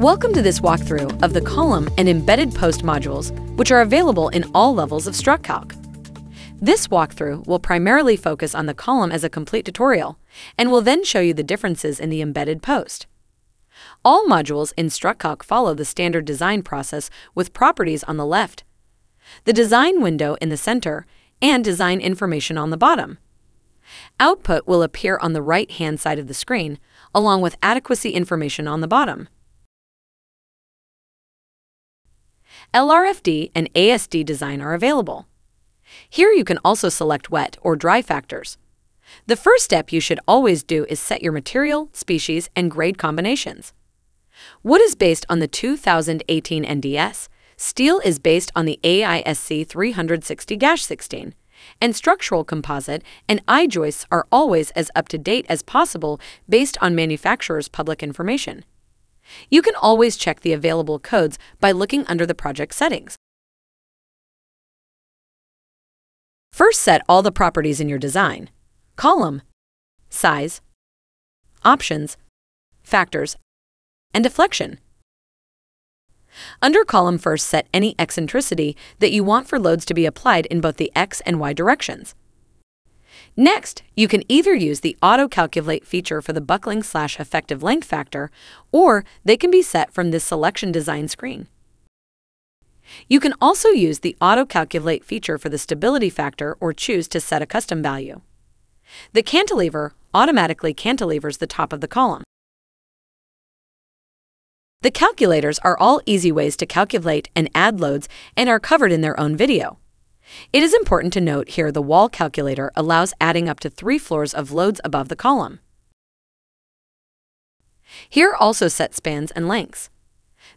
Welcome to this walkthrough of the column and embedded post modules, which are available in all levels of StruCalc. This walkthrough will primarily focus on the column as a complete tutorial, and will then show you the differences in the embedded post. All modules in StruCalc follow the standard design process with properties on the left, the design window in the center, and design information on the bottom. Output will appear on the right-hand side of the screen, along with adequacy information on the bottom. LRFD and ASD design are available. Here you can also select wet or dry factors. The first step you should always do is set your material, species, and grade combinations. Wood is based on the 2018 NDS, steel is based on the AISC 360-16, and structural composite and I-joists are always as up-to-date as possible based on manufacturer's public information. You can always check the available codes by looking under the project settings. First set all the properties in your design. Column, size, options, factors, and deflection. Under column first set any eccentricity that you want for loads to be applied in both the x and y directions. Next, you can either use the auto-calculate feature for the buckling slash effective length factor, or they can be set from this selection design screen. You can also use the auto-calculate feature for the stability factor or choose to set a custom value. The cantilever automatically cantilevers the top of the column. The calculators are all easy ways to calculate and add loads and are covered in their own video. It is important to note here the wall calculator allows adding up to three floors of loads above the column. Here also set spans and lengths.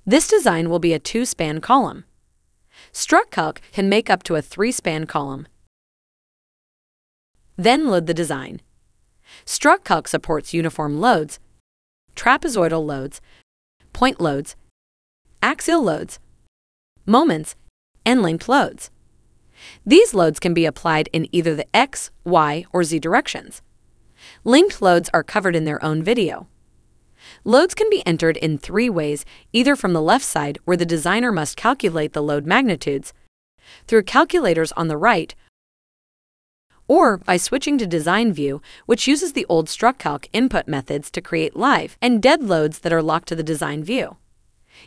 This design will be a two-span column. StruCalc can make up to a three-span column. Then load the design. StruCalc supports uniform loads, trapezoidal loads, point loads, axial loads, moments, and linked loads. These loads can be applied in either the X, Y, or Z directions. Linked loads are covered in their own video. Loads can be entered in three ways, either from the left side, where the designer must calculate the load magnitudes, through calculators on the right, or by switching to Design View, which uses the old StruCalc input methods to create live and dead loads that are locked to the design view.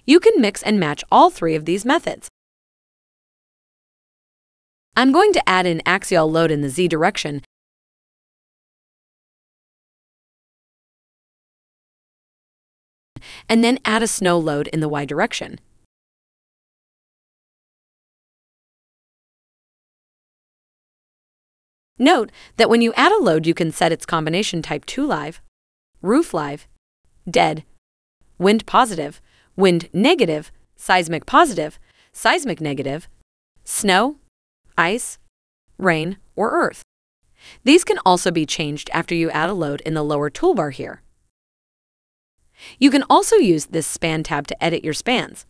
You can mix and match all three of these methods. I'm going to add an axial load in the z direction and then add a snow load in the y direction. Note that when you add a load, you can set its combination type to live, roof live, dead, wind positive, wind negative, seismic positive, seismic negative, snow, ice, rain, or earth. These can also be changed after you add a load in the lower toolbar here. You can also use this Span tab to edit your spans.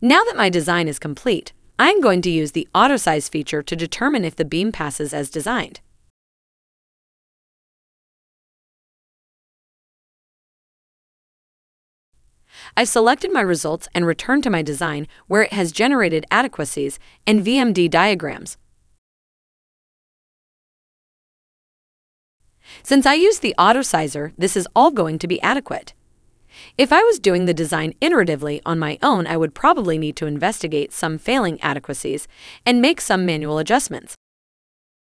Now that my design is complete, I'm going to use the Auto Size feature to determine if the beam passes as designed. I've selected my results and returned to my design where it has generated adequacies and VMD diagrams. Since I use the AutoSizer, this is all going to be adequate. If I was doing the design iteratively on my own, I would probably need to investigate some failing adequacies and make some manual adjustments.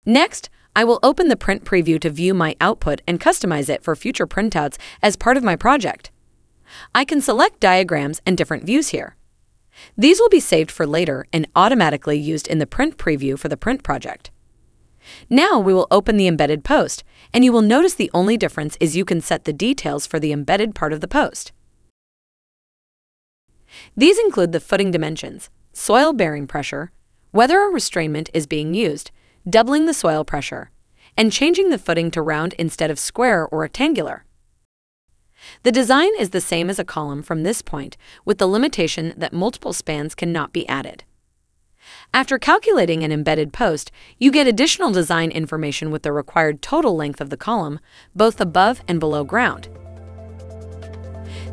Next, I will open the print preview to view my output and customize it for future printouts as part of my project. I can select diagrams and different views here. These will be saved for later and automatically used in the print preview for the print project. Now we will open the embedded post, and you will notice the only difference is you can set the details for the embedded part of the post. These include the footing dimensions, soil bearing pressure, whether a restrainment is being used, doubling the soil pressure, and changing the footing to round instead of square or rectangular. The design is the same as a column from this point, with the limitation that multiple spans cannot be added. After calculating an embedded post, you get additional design information with the required total length of the column, both above and below ground.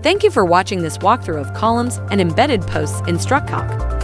Thank you for watching this walkthrough of columns and embedded posts in StruCalc.